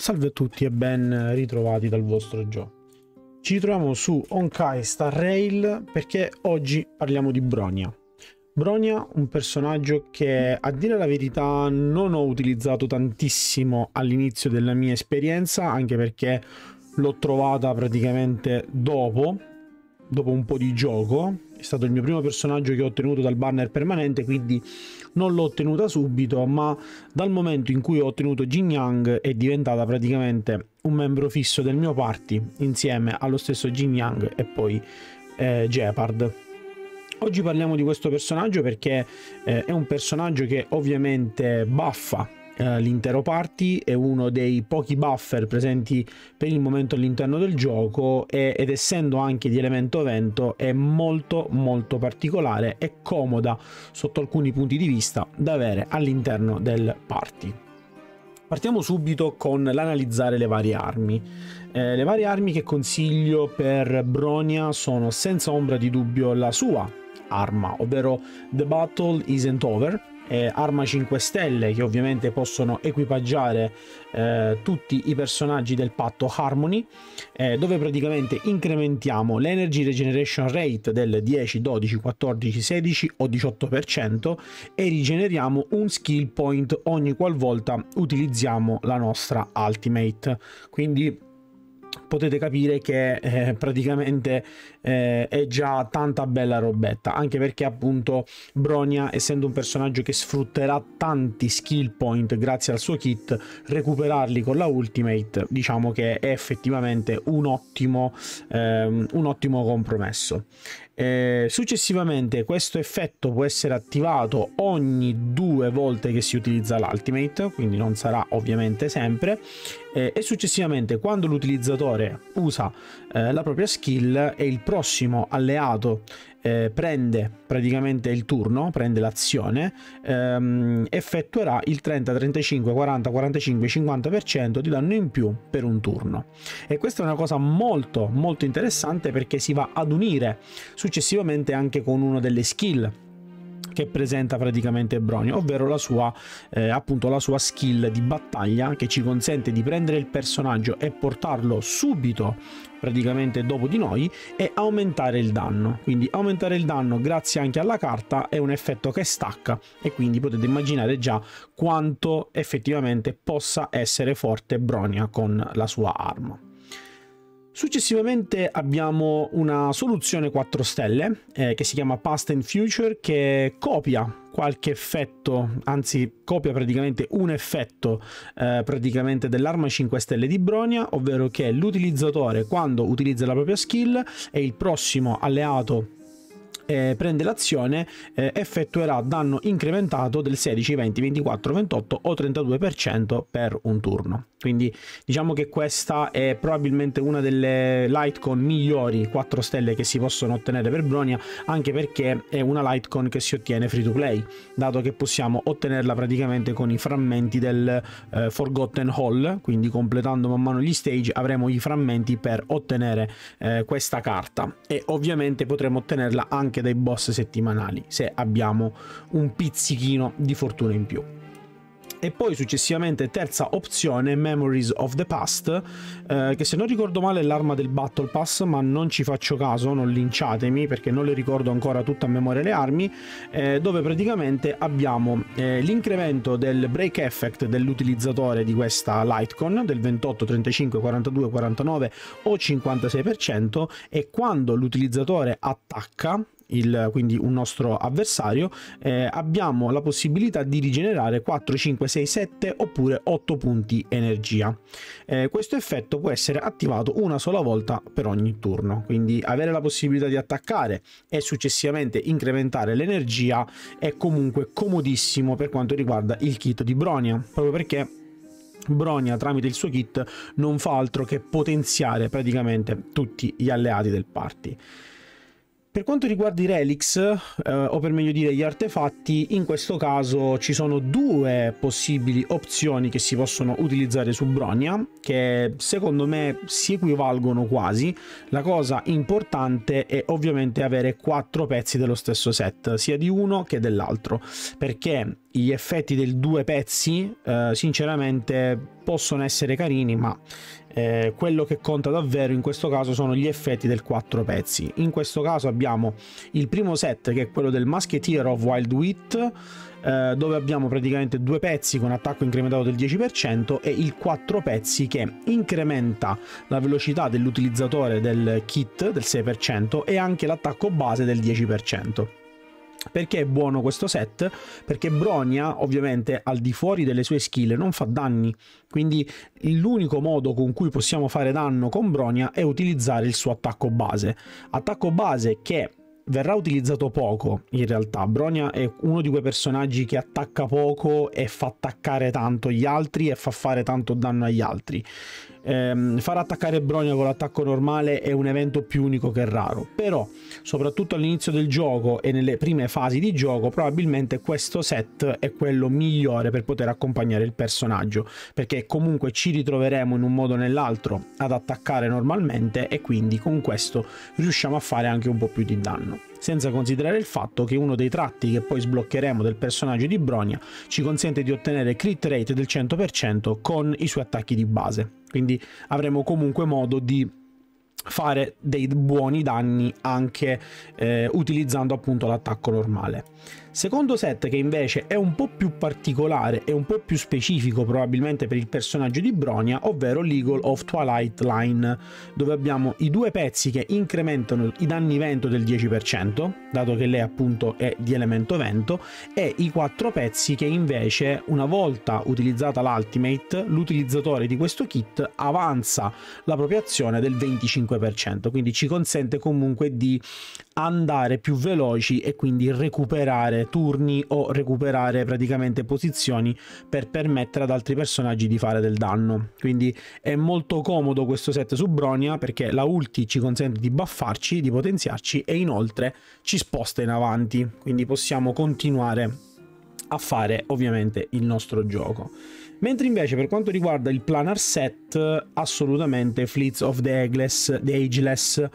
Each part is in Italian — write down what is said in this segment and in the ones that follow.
Salve a tutti e ben ritrovati dal vostro Joe. Ci troviamo su Honkai Star Rail perché oggi parliamo di Bronia. Bronia, un personaggio che a dire la verità non ho utilizzato tantissimo all'inizio della mia esperienza, anche perché l'ho trovata praticamente dopo, dopo un po' di gioco. È stato il mio primo personaggio che ho ottenuto dal banner permanente, quindi non l'ho ottenuta subito, ma dal momento in cui ho ottenuto Jin Yang è diventata praticamente un membro fisso del mio party insieme allo stesso Jin Yang e poi eh, Jeopard. Oggi parliamo di questo personaggio perché eh, è un personaggio che ovviamente buffa eh, l'intero party, è uno dei pochi buffer presenti per il momento all'interno del gioco e, ed essendo anche di elemento vento è molto molto particolare e comoda sotto alcuni punti di vista da avere all'interno del party. Partiamo subito con l'analizzare le varie armi. Eh, le varie armi che consiglio per Bronia sono senza ombra di dubbio la sua arma, ovvero The Battle Isn't Over, eh, arma 5 stelle che ovviamente possono equipaggiare eh, tutti i personaggi del patto Harmony eh, dove praticamente incrementiamo l'energy regeneration rate del 10, 12, 14, 16 o 18% e rigeneriamo un skill point ogni qualvolta utilizziamo la nostra ultimate. Quindi potete capire che eh, praticamente eh, è già tanta bella robetta anche perché appunto Bronia essendo un personaggio che sfrutterà tanti skill point grazie al suo kit recuperarli con la ultimate diciamo che è effettivamente un ottimo, ehm, un ottimo compromesso. Eh, successivamente questo effetto può essere attivato ogni due volte che si utilizza l'ultimate, quindi non sarà ovviamente sempre, eh, e successivamente quando l'utilizzatore usa eh, la propria skill e il prossimo alleato eh, prende praticamente il turno, prende l'azione, ehm, effettuerà il 30, 35, 40, 45, 50% di danno in più per un turno. E questa è una cosa molto molto interessante perché si va ad unire successivamente anche con una delle skill che presenta praticamente Bronio, ovvero la sua, eh, appunto la sua skill di battaglia che ci consente di prendere il personaggio e portarlo subito praticamente dopo di noi e aumentare il danno. Quindi aumentare il danno grazie anche alla carta è un effetto che stacca e quindi potete immaginare già quanto effettivamente possa essere forte Bronia con la sua arma Successivamente abbiamo una soluzione 4 stelle eh, che si chiama Past and Future che copia qualche effetto, anzi copia praticamente un effetto eh, praticamente dell'arma 5 stelle di Bronia, ovvero che l'utilizzatore quando utilizza la propria skill e il prossimo alleato eh, prende l'azione eh, effettuerà danno incrementato del 16, 20, 24, 28 o 32% per un turno. Quindi diciamo che questa è probabilmente una delle Lightcon migliori 4 stelle che si possono ottenere per Bronia, anche perché è una Lightcon che si ottiene free to play, dato che possiamo ottenerla praticamente con i frammenti del eh, Forgotten Hall, quindi completando man mano gli stage avremo i frammenti per ottenere eh, questa carta e ovviamente potremo ottenerla anche dai boss settimanali se abbiamo un pizzichino di fortuna in più. E poi successivamente terza opzione Memories of the Past eh, che se non ricordo male è l'arma del Battle Pass ma non ci faccio caso non linciatemi perché non le ricordo ancora tutta a memoria le armi eh, dove praticamente abbiamo eh, l'incremento del break effect dell'utilizzatore di questa Lightcon del 28 35 42 49 o 56% e quando l'utilizzatore attacca il, quindi un nostro avversario, eh, abbiamo la possibilità di rigenerare 4, 5, 6, 7 oppure 8 punti energia. Eh, questo effetto può essere attivato una sola volta per ogni turno, quindi avere la possibilità di attaccare e successivamente incrementare l'energia è comunque comodissimo per quanto riguarda il kit di Bronia, proprio perché Bronia tramite il suo kit non fa altro che potenziare praticamente tutti gli alleati del party. Per quanto riguarda i relics, eh, o per meglio dire gli artefatti, in questo caso ci sono due possibili opzioni che si possono utilizzare su Bronia, che secondo me si equivalgono quasi. La cosa importante è ovviamente avere quattro pezzi dello stesso set, sia di uno che dell'altro, perché gli effetti dei due pezzi, eh, sinceramente possono essere carini, ma eh, quello che conta davvero in questo caso sono gli effetti del 4 pezzi. In questo caso abbiamo il primo set che è quello del Musketeer of Wild Wit, eh, dove abbiamo praticamente due pezzi con attacco incrementato del 10% e il 4 pezzi che incrementa la velocità dell'utilizzatore del kit del 6% e anche l'attacco base del 10%. Perché è buono questo set? Perché Bronia, ovviamente, al di fuori delle sue skill, non fa danni. Quindi l'unico modo con cui possiamo fare danno con Bronia è utilizzare il suo attacco base. Attacco base che verrà utilizzato poco in realtà. Bronia è uno di quei personaggi che attacca poco e fa attaccare tanto gli altri e fa fare tanto danno agli altri ehm, far attaccare Bronia con l'attacco normale è un evento più unico che raro, però soprattutto all'inizio del gioco e nelle prime fasi di gioco probabilmente questo set è quello migliore per poter accompagnare il personaggio, perché comunque ci ritroveremo in un modo o nell'altro ad attaccare normalmente e quindi con questo riusciamo a fare anche un po' più di danno senza considerare il fatto che uno dei tratti che poi sbloccheremo del personaggio di Bronia ci consente di ottenere crit rate del 100% con i suoi attacchi di base. Quindi avremo comunque modo di fare dei buoni danni anche eh, utilizzando appunto l'attacco normale. Secondo set che invece è un po' più particolare e un po' più specifico probabilmente per il personaggio di Bronia, ovvero l'Eagle of Twilight Line, dove abbiamo i due pezzi che incrementano i danni vento del 10%, dato che lei appunto è di elemento vento, e i quattro pezzi che invece una volta utilizzata l'Ultimate, l'utilizzatore di questo kit avanza la propria azione del 25%, quindi ci consente comunque di andare più veloci e quindi recuperare turni o recuperare praticamente posizioni per permettere ad altri personaggi di fare del danno. Quindi è molto comodo questo set su Bronia perché la ulti ci consente di buffarci, di potenziarci e inoltre ci sposta in avanti, quindi possiamo continuare a fare ovviamente il nostro gioco. Mentre invece per quanto riguarda il planar set, assolutamente Fleets of the Ageless, the Ageless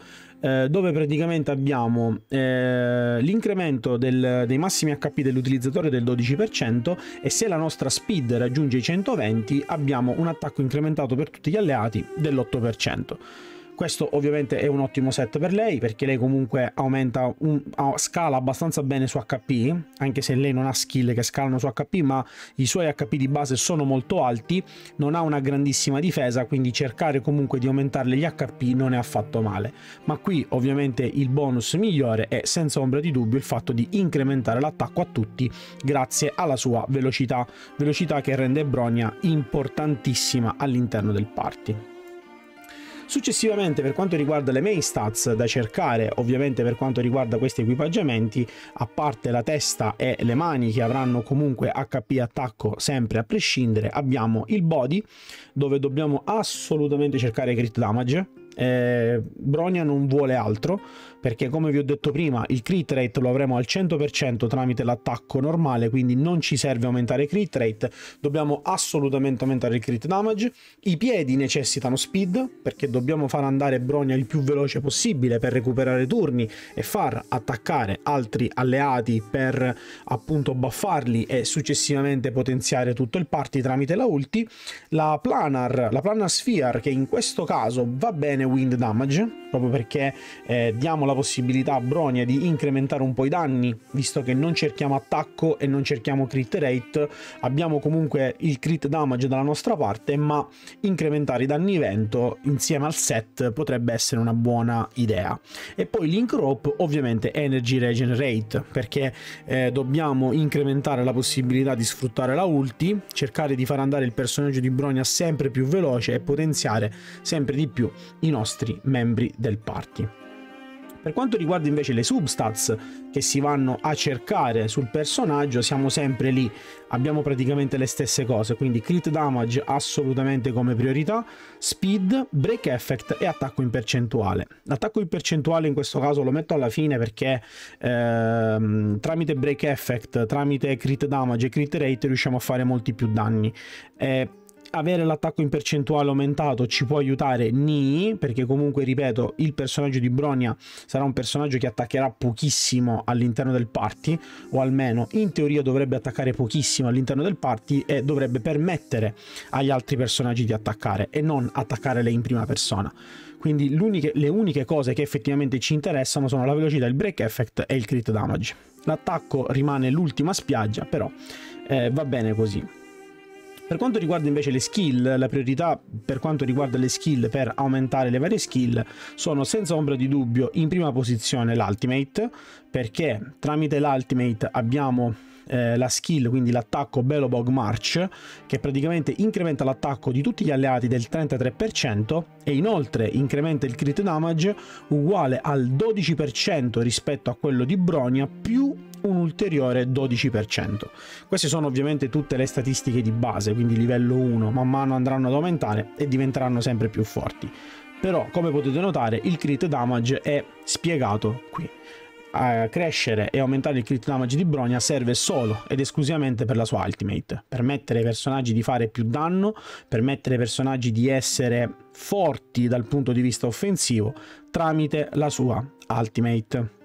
eh, dove praticamente abbiamo eh, l'incremento dei massimi HP dell'utilizzatore del 12% e se la nostra speed raggiunge i 120 abbiamo un attacco incrementato per tutti gli alleati dell'8%. Questo ovviamente è un ottimo set per lei perché lei comunque aumenta un, scala abbastanza bene su HP, anche se lei non ha skill che scalano su HP, ma i suoi HP di base sono molto alti, non ha una grandissima difesa, quindi cercare comunque di aumentarle gli HP non è affatto male. Ma qui ovviamente il bonus migliore è senza ombra di dubbio il fatto di incrementare l'attacco a tutti grazie alla sua velocità, velocità che rende Bronia importantissima all'interno del party. Successivamente per quanto riguarda le main stats da cercare, ovviamente per quanto riguarda questi equipaggiamenti, a parte la testa e le mani che avranno comunque HP attacco sempre a prescindere, abbiamo il body dove dobbiamo assolutamente cercare crit damage. Eh, Bronia non vuole altro perché come vi ho detto prima il crit rate lo avremo al 100% tramite l'attacco normale quindi non ci serve aumentare crit rate. Dobbiamo assolutamente aumentare il crit damage. I piedi necessitano speed perché dobbiamo far andare Bronia il più veloce possibile per recuperare turni e far attaccare altri alleati per appunto buffarli e successivamente potenziare tutto il party tramite la ulti. La planar la planar sphere che in questo caso va bene wind damage, proprio perché eh, diamo la possibilità a Bronia di incrementare un po' i danni, visto che non cerchiamo attacco e non cerchiamo crit rate, abbiamo comunque il crit damage dalla nostra parte, ma incrementare i danni vento insieme al set potrebbe essere una buona idea. E poi link rope ovviamente energy regenerate, perché eh, dobbiamo incrementare la possibilità di sfruttare la ulti, cercare di far andare il personaggio di Bronia sempre più veloce e potenziare sempre di più i nostri membri del party. Per quanto riguarda invece le substats che si vanno a cercare sul personaggio, siamo sempre lì, abbiamo praticamente le stesse cose, quindi crit damage assolutamente come priorità, speed, break effect e attacco in percentuale. L'attacco in percentuale in questo caso lo metto alla fine perché ehm, tramite break effect, tramite crit damage e crit rate riusciamo a fare molti più danni. Eh, avere l'attacco in percentuale aumentato ci può aiutare Ni, perché comunque ripeto, il personaggio di Bronia sarà un personaggio che attaccherà pochissimo all'interno del party, o almeno in teoria dovrebbe attaccare pochissimo all'interno del party e dovrebbe permettere agli altri personaggi di attaccare e non attaccare lei in prima persona. Quindi le uniche cose che effettivamente ci interessano sono la velocità, il break effect e il crit damage. L'attacco rimane l'ultima spiaggia, però eh, va bene così. Per quanto riguarda invece le skill, la priorità per quanto riguarda le skill per aumentare le varie skill sono senza ombra di dubbio in prima posizione l'ultimate, perché tramite l'ultimate abbiamo eh, la skill, quindi l'attacco Belobog March, che praticamente incrementa l'attacco di tutti gli alleati del 33% e inoltre incrementa il crit damage uguale al 12% rispetto a quello di Bronia più un ulteriore 12%. Queste sono ovviamente tutte le statistiche di base, quindi livello 1, man mano andranno ad aumentare e diventeranno sempre più forti. Però, come potete notare, il crit damage è spiegato qui. A crescere e aumentare il crit damage di Bronia serve solo ed esclusivamente per la sua ultimate, permettere ai personaggi di fare più danno, permettere ai personaggi di essere forti dal punto di vista offensivo tramite la sua ultimate.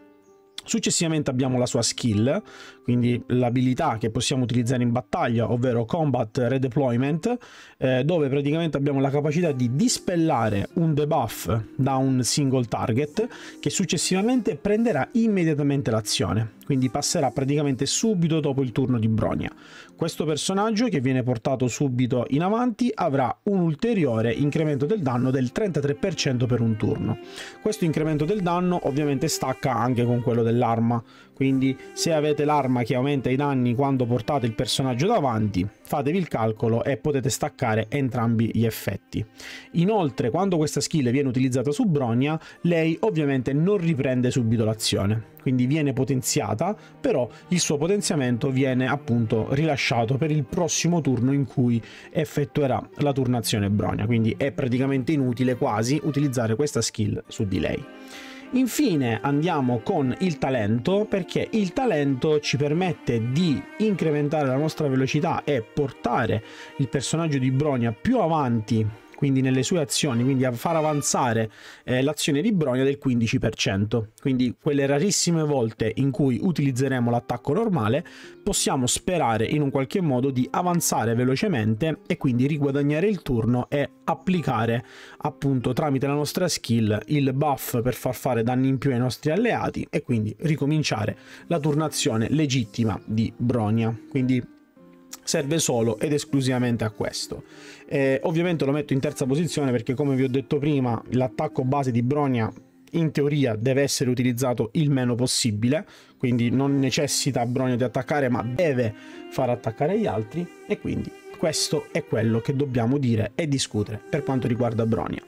Successivamente abbiamo la sua skill, quindi l'abilità che possiamo utilizzare in battaglia, ovvero Combat Redeployment, eh, dove praticamente abbiamo la capacità di dispellare un debuff da un single target che successivamente prenderà immediatamente l'azione, quindi passerà praticamente subito dopo il turno di Bronia. Questo personaggio che viene portato subito in avanti avrà un ulteriore incremento del danno del 33% per un turno. Questo incremento del danno ovviamente stacca anche con quello dell'arma, quindi se avete l'arma che aumenta i danni quando portate il personaggio davanti, fatevi il calcolo e potete staccare entrambi gli effetti. Inoltre, quando questa skill viene utilizzata su Bronia, lei ovviamente non riprende subito l'azione, quindi viene potenziata, però il suo potenziamento viene appunto rilasciato per il prossimo turno in cui effettuerà la turnazione Bronia, quindi è praticamente inutile quasi utilizzare questa skill su di lei. Infine andiamo con il talento perché il talento ci permette di incrementare la nostra velocità e portare il personaggio di Bronia più avanti quindi nelle sue azioni, quindi a far avanzare eh, l'azione di Bronia del 15%. Quindi quelle rarissime volte in cui utilizzeremo l'attacco normale, possiamo sperare in un qualche modo di avanzare velocemente e quindi riguadagnare il turno e applicare appunto tramite la nostra skill il buff per far fare danni in più ai nostri alleati e quindi ricominciare la turnazione legittima di Bronia. Quindi serve solo ed esclusivamente a questo. Eh, ovviamente lo metto in terza posizione perché come vi ho detto prima l'attacco base di Bronia in teoria deve essere utilizzato il meno possibile, quindi non necessita Bronia di attaccare ma deve far attaccare gli altri e quindi questo è quello che dobbiamo dire e discutere per quanto riguarda Bronia.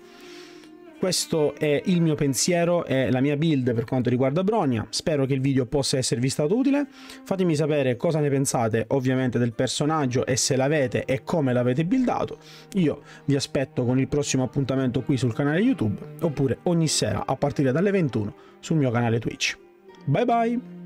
Questo è il mio pensiero e la mia build per quanto riguarda Bronia. Spero che il video possa esservi stato utile. Fatemi sapere cosa ne pensate ovviamente del personaggio e se l'avete e come l'avete buildato. Io vi aspetto con il prossimo appuntamento qui sul canale YouTube oppure ogni sera a partire dalle 21 sul mio canale Twitch. Bye bye!